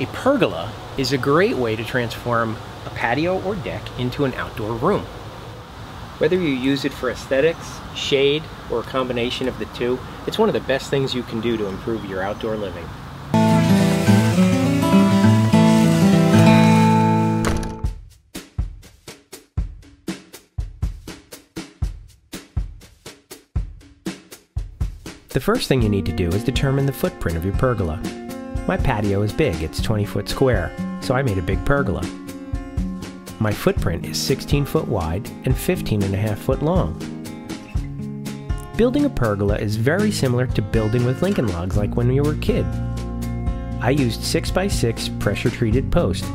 A pergola is a great way to transform a patio or deck into an outdoor room. Whether you use it for aesthetics, shade, or a combination of the two, it's one of the best things you can do to improve your outdoor living. The first thing you need to do is determine the footprint of your pergola. My patio is big, it's 20 foot square, so I made a big pergola. My footprint is 16 foot wide and 15 and a half foot long. Building a pergola is very similar to building with Lincoln logs like when you were a kid. I used 6x6 pressure treated posts.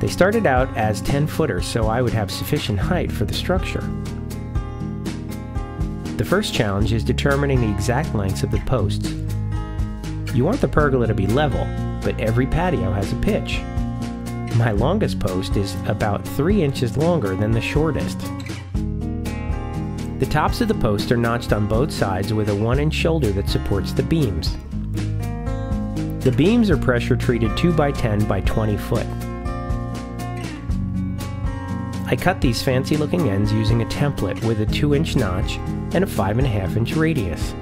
They started out as 10 footers so I would have sufficient height for the structure. The first challenge is determining the exact lengths of the posts. You want the pergola to be level, but every patio has a pitch. My longest post is about 3 inches longer than the shortest. The tops of the posts are notched on both sides with a 1 inch shoulder that supports the beams. The beams are pressure treated 2 by 10 by 20 foot. I cut these fancy looking ends using a template with a 2 inch notch and a 5.5 inch radius.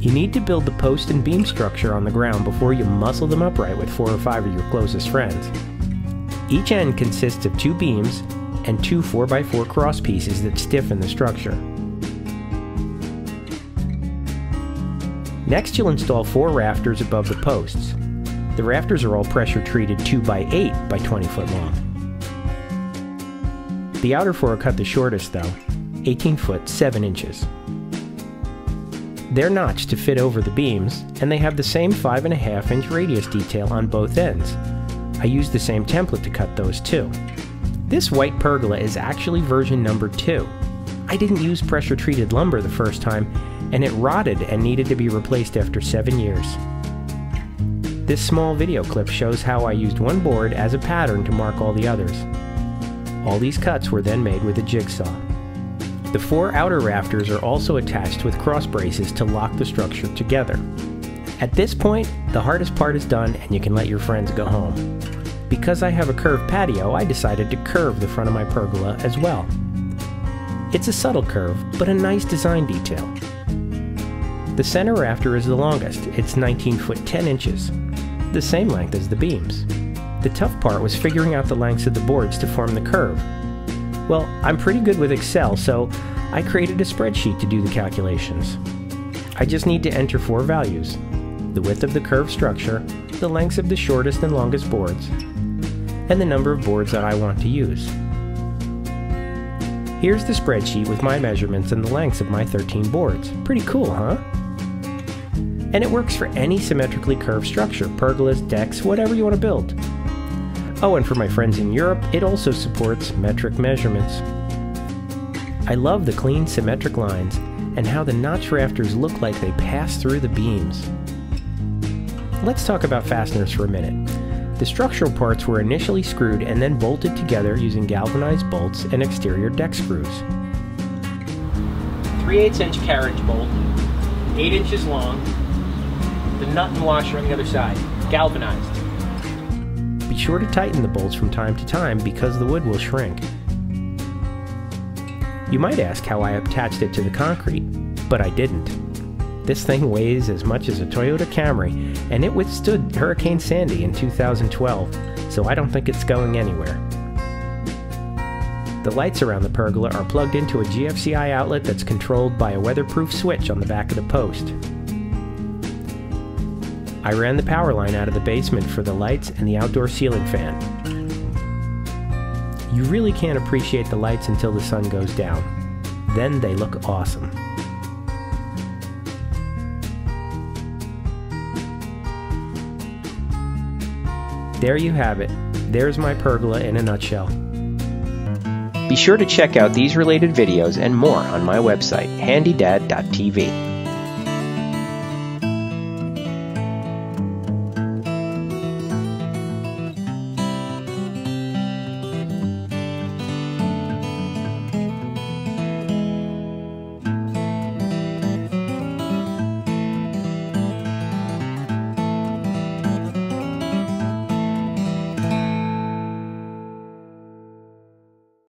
You need to build the post and beam structure on the ground before you muscle them upright with four or five of your closest friends. Each end consists of two beams and two 4x4 cross pieces that stiffen the structure. Next you'll install four rafters above the posts. The rafters are all pressure treated 2x8 by 20 foot long. The outer four are cut the shortest though, 18 foot 7 inches. They're notched to fit over the beams, and they have the same 5.5 inch radius detail on both ends. I used the same template to cut those too. This white pergola is actually version number 2. I didn't use pressure treated lumber the first time, and it rotted and needed to be replaced after 7 years. This small video clip shows how I used one board as a pattern to mark all the others. All these cuts were then made with a jigsaw. The four outer rafters are also attached with cross braces to lock the structure together. At this point, the hardest part is done and you can let your friends go home. Because I have a curved patio, I decided to curve the front of my pergola as well. It's a subtle curve, but a nice design detail. The center rafter is the longest, it's 19 foot 10 inches, the same length as the beams. The tough part was figuring out the lengths of the boards to form the curve, well, I'm pretty good with Excel, so I created a spreadsheet to do the calculations. I just need to enter four values the width of the curved structure, the lengths of the shortest and longest boards, and the number of boards that I want to use. Here's the spreadsheet with my measurements and the lengths of my 13 boards. Pretty cool, huh? And it works for any symmetrically curved structure, pergolas, decks, whatever you want to build. Oh, and for my friends in Europe, it also supports metric measurements. I love the clean symmetric lines and how the notch rafters look like they pass through the beams. Let's talk about fasteners for a minute. The structural parts were initially screwed and then bolted together using galvanized bolts and exterior deck screws. 3 8 inch carriage bolt, 8 inches long, the nut and washer on the other side, galvanized sure to tighten the bolts from time to time because the wood will shrink. You might ask how I attached it to the concrete, but I didn't. This thing weighs as much as a Toyota Camry, and it withstood Hurricane Sandy in 2012, so I don't think it's going anywhere. The lights around the pergola are plugged into a GFCI outlet that's controlled by a weatherproof switch on the back of the post. I ran the power line out of the basement for the lights and the outdoor ceiling fan. You really can't appreciate the lights until the sun goes down. Then they look awesome. There you have it. There's my pergola in a nutshell. Be sure to check out these related videos and more on my website, handydad.tv.